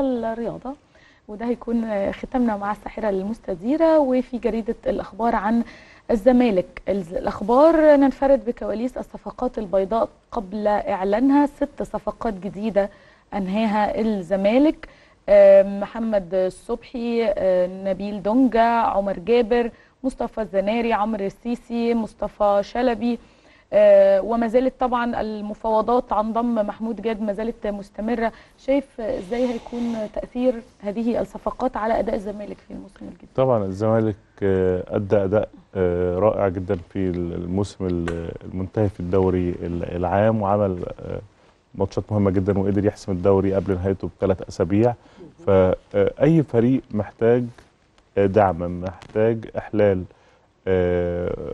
الرياضة وده هيكون ختامنا مع الساحرة المستديرة وفي جريدة الأخبار عن الزمالك. الأخبار ننفرد بكواليس الصفقات البيضاء قبل إعلانها. ست صفقات جديدة أنهاها الزمالك. محمد الصبحي نبيل دونجا عمر جابر مصطفى الزناري عمرو السيسي مصطفى شلبي. وما زالت طبعا المفاوضات عن ضم محمود جاد ما زالت مستمرة. شايف إزاي هيكون تأثير هذه الصفقات على أداء الزمالك في الموسم الجديد؟ طبعا الزمالك أدى أداء رائع جدا في الموسم المنتهي في الدوري العام وعمل ماتشات مهمة جدا وقدر يحسم الدوري قبل نهايته بثلاث أسابيع. فاي فريق محتاج دعم محتاج إحلال آه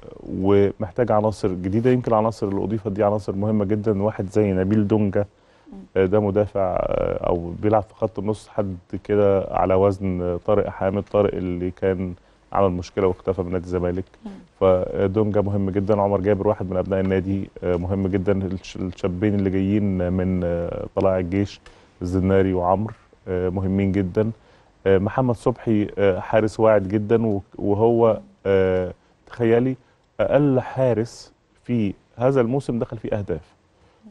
ومحتاج عناصر جديدة يمكن العناصر اللي اضيفت دي عناصر مهمة جدا واحد زي نبيل دونجا آه ده مدافع آه أو بيلعب في خط النص حد كده على وزن طارق حامد طارق اللي كان عمل مشكلة واختفى من نادي الزمالك. فدونجا مهم جدا عمر جابر واحد من أبناء النادي مهم جدا الشابين اللي جايين من طلائع الجيش الزناري وعمرو مهمين جدا. محمد صبحي حارس واعد جدا وهو تخيلي أقل حارس في هذا الموسم دخل فيه أهداف.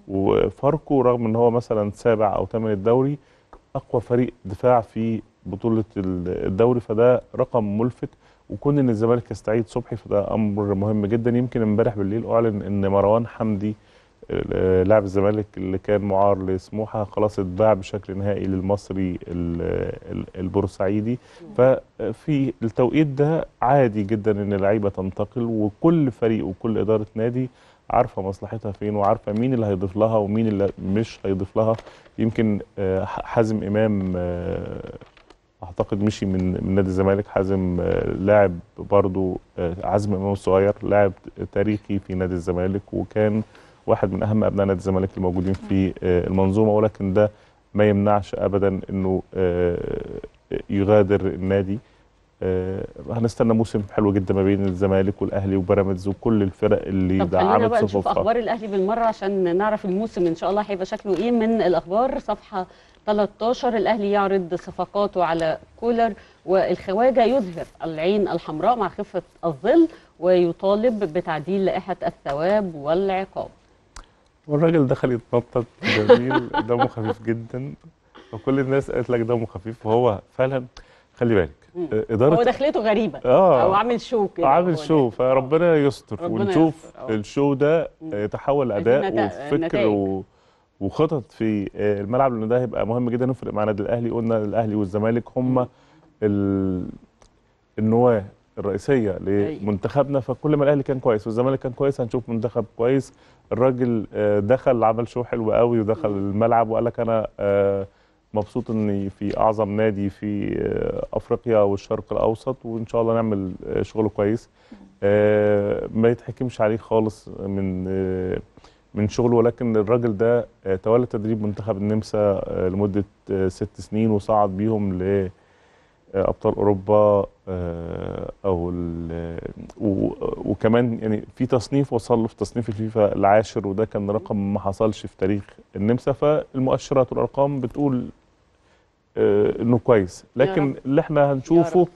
وفاركو رغم إن هو مثلا سابع أو ثامن الدوري أقوى فريق دفاع في بطولة الدوري فده رقم ملفت. وكون إن الزمالك يستعيد صبحي فده أمر مهم جدا. يمكن إمبارح بالليل أعلن إن مروان حمدي لاعب الزمالك اللي كان معار لسموحة خلاص اتباع بشكل نهائي للمصري البورسعيدي. ففي التوقيت ده عادي جدا إن اللعيبة تنتقل وكل فريق وكل إدارة نادي عارفة مصلحتها فين وعارفة مين اللي هيضيف لها ومين اللي مش هيضيف لها. يمكن حازم إمام أعتقد مشي من من نادي الزمالك. حازم لاعب برضو عزم إمام الصغير لاعب تاريخي في نادي الزمالك وكان واحد من أهم أبناء نادي الزمالك الموجودين في المنظومة ولكن ده ما يمنعش ابدا إنه يغادر النادي. هنستنى موسم حلو جدا ما بين الزمالك والأهلي وبيراميدز وكل الفرق اللي طب خلينا بقى نشوف أخبار الأهلي بالمرة عشان نعرف الموسم إن شاء الله هيبقى شكله إيه من الأخبار. صفحة 13 الأهلي يعرض صفقاته على كولر والخواجة يظهر العين الحمراء مع خفة الظل ويطالب بتعديل لائحة الثواب والعقاب. والراجل دخل يتنطط جميل دمه خفيف جدا. وكل الناس قالت لك دمه خفيف وهو فعلا خلي بالك إدارة هو دخلته غريبة آه. أو عامل شو كده عامل شو فربنا يستر. ربنا ونشوف يستر. الشو ده يتحول لاداء وفكر و... وخطط في الملعب لأن ده هيبقى مهم جدا. يفرق مع النادي الأهلي قلنا الأهلي والزمالك هم ال... النواة. الرئيسية لمنتخبنا فكل ما الأهلي كان كويس والزمالك كان كويس هنشوف منتخب كويس. الراجل دخل عمل شو حلو قوي ودخل الملعب وقال لك أنا مبسوط إني في أعظم نادي في أفريقيا والشرق الأوسط وإن شاء الله نعمل شغل كويس. ما يتحكمش عليه خالص من من شغله ولكن الراجل ده تولى تدريب منتخب النمسا لمدة ست سنين وصعد بيهم ل أبطال أوروبا أو وكمان يعني في تصنيف وصل له في تصنيف الفيفا العاشر وده كان رقم ما حصلش في تاريخ النمسا فالمؤشرات والأرقام بتقول إنه كويس. لكن اللي إحنا هنشوفه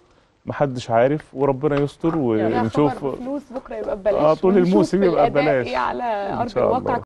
محدش عارف وربنا يستر ونشوف. فلوس بكرة يبقى ببلاش. آه طول الموسم يبقى ببلاش. على أرض الواقع.